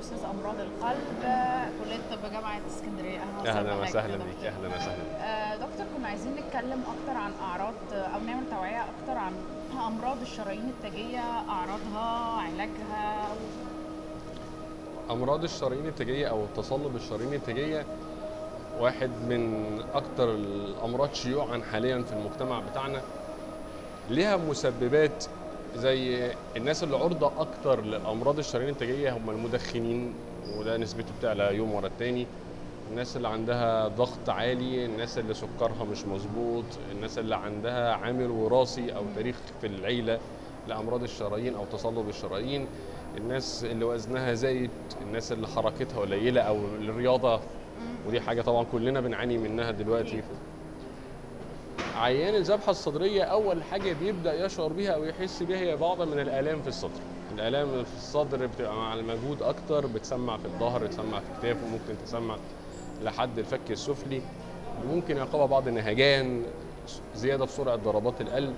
أستاذ أمراض القلب كلية طب جامعة اسكندرية. أهلا وسهلا بيك دكتور. أهلا وسهلا آه، دكتور كنا عايزين نتكلم أكتر عن أعراض أو نعمل توعية أكتر عن أمراض الشرايين التاجيه أعراضها علاجها. أمراض الشرايين التاجيه أو تصلب الشرايين التاجيه واحد من أكتر الأمراض شيوعا حاليا في المجتمع بتاعنا. ليها مسببات زي الناس اللي عرضة أكتر للامراض الشرايين التاجيه هم المدخنين وده نسبته بتعلى يوم ورا التاني. الناس اللي عندها ضغط عالي الناس اللي سكرها مش مظبوط الناس اللي عندها عامل وراثي أو تاريخ في العيلة لأمراض الشرايين أو تصلب الشرايين. الناس اللي وزنها زايد الناس اللي حركتها قليلة أو الرياضة. ودي حاجة طبعا كلنا بنعاني منها دلوقتي. عيان الذبحة الصدرية أول حاجة بيبدأ يشعر بيها أو يحس بيها هي بعض من الآلام في الصدر. الآلام في الصدر بتبقى مع المجهود أكتر بتسمع في الظهر بتسمع في كتافه ممكن تسمع لحد الفك السفلي. ممكن يعقبها بعض النهجان زيادة في سرعة ضربات القلب.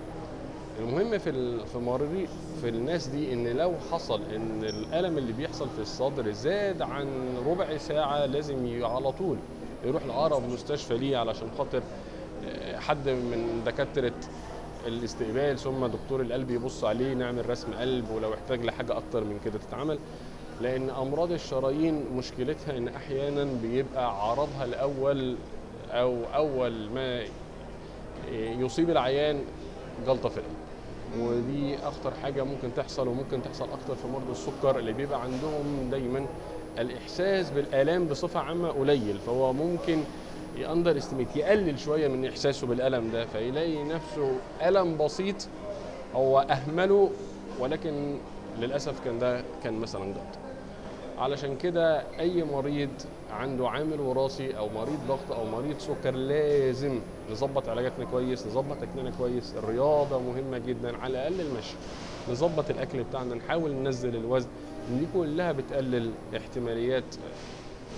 المهم في في مريض في الناس دي إن لو حصل إن الألم اللي بيحصل في الصدر زاد عن ربع ساعة لازم على طول يروح لأقرب مستشفى ليه علشان خاطر حد من دكاترة الاستقبال ثم دكتور القلب يبص عليه نعمل رسم قلب ولو احتاج لحاجة أكتر من كده تتعمل. لأن أمراض الشرايين مشكلتها إن أحيانا بيبقى عرضها الأول أو أول ما يصيب العيان جلطة في القلب. ودي أخطر حاجة ممكن تحصل وممكن تحصل أكتر في مرضى السكر اللي بيبقى عندهم دايما الإحساس بالآلام بصفة عامة قليل. فهو ممكن يأندر استيميت يقلل شوية من إحساسه بالألم ده فيلاقي نفسه ألم بسيط هو أهمله ولكن للأسف كان ده كان مثلا جلطه علشان كده أي مريض عنده عامل وراثي أو مريض ضغط أو مريض سكر لازم نظبط علاجاتنا كويس نظبط أكلنا كويس. الرياضة مهمة جدا على الأقل المشي. نظبط الأكل بتاعنا نحاول ننزل الوزن. دي كلها بتقلل احتماليات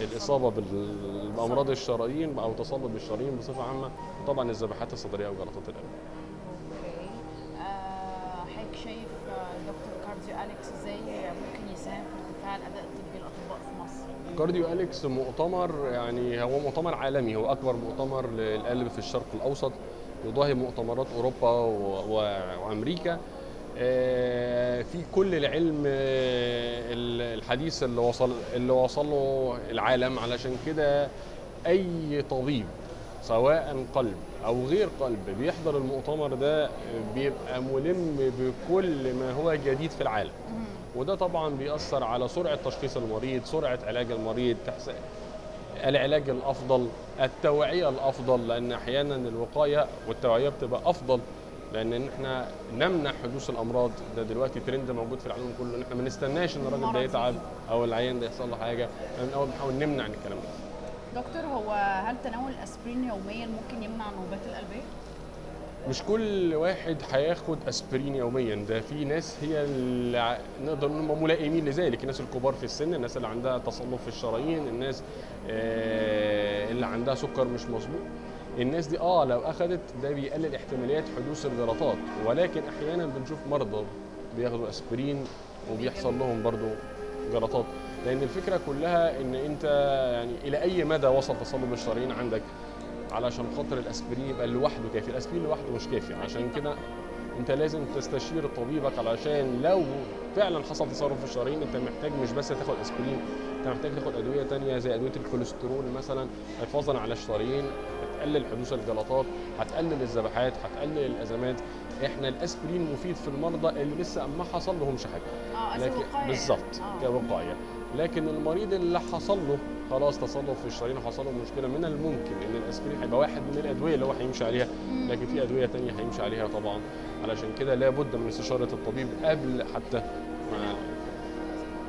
الإصابة بال- بامراض الشرايين أو تصلب الشرايين بصفة عامة وطبعا الذبحات الصدرية وجلطات القلب. okay. آه، حضرتك شايف آه، دكتور كارديو أليكس إزاي؟ ممكن يساهم في ارتفاع الأداء الطبي الاطباء في مصر؟ كارديو أليكس مؤتمر يعني هو مؤتمر عالمي هو أكبر مؤتمر للقلب في الشرق الأوسط يضاهي مؤتمرات أوروبا وأمريكا. في كل العلم آه، الحديث اللي وصل اللي وصل له العالم. علشان كده أي طبيب سواء قلب أو غير قلب بيحضر المؤتمر ده بيبقى ملم بكل ما هو جديد في العالم. وده طبعا بيأثر على سرعة تشخيص المريض سرعة علاج المريض تحس... العلاج الأفضل التوعية الأفضل. لأن أحيانا الوقاية والتوعية بتبقى أفضل لأن إحنا نمنع حدوث الأمراض. ده دلوقتي ترند موجود في العالم كله. إن إحنا ما نستناش إن الراجل ده يتعب. أو العيان ده يحصل له إحنا من الأول بنحاول نمنع عن الكلام ده. دكتور هو هل تناول الاسبرين يوميا ممكن يمنع النوبات القلبية؟ مش كل واحد هياخد أسبرين يوميا. ده في ناس هي اللي نقدر نقول هم ملائمين لذلك. الناس الكبار في السن الناس اللي عندها تصلب في الشرايين الناس آه، اللي عندها سكر مش مظبوط. الناس دي آه لو اخذت ده بيقلل احتماليات حدوث الجلطات ولكن أحيانا بنشوف مرضى بياخدوا أسبرين وبيحصل لهم برضو جلطات لأن الفكرة كلها إن أنت يعني إلى أي مدى وصل تصلب الشرايين عندك؟ علشان خاطر الأسبرين يبقى لوحده كافي. الأسبرين لوحده مش كافي. عشان كده أنت لازم تستشير طبيبك علشان لو فعلا حصل تصرف في الشرايين أنت محتاج مش بس تاخد أسبرين أنت محتاج تاخد أدوية تانية زي أدوية الكوليسترول مثلا حفاظا على الشرايين. هتقلل حدوث الجلطات هتقلل الذبحات هتقلل الأزمات. إحنا الأسبرين مفيد في المرضى اللي لسه ما حصل لهمش حاجة آه a لكن. بالظبط آه. كوقايه لكن المريض اللي حصل له خلاص تصلب في الشرايين وحصل له مشكلة من الممكن إن الأسبرين هيبقى واحد من الأدوية اللي هو هيمشي عليها. لكن في أدوية تانية هيمشي عليها طبعا. علشان كده لابد من استشارة الطبيب قبل حتى ما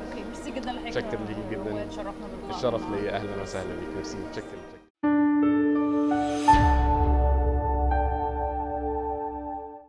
okay merci جدا لحضرتك شكر ليكي جدا. واتشرفنا باللقاء الشرف ليا. أهلا وسهلا. بيك ميرسي متشكر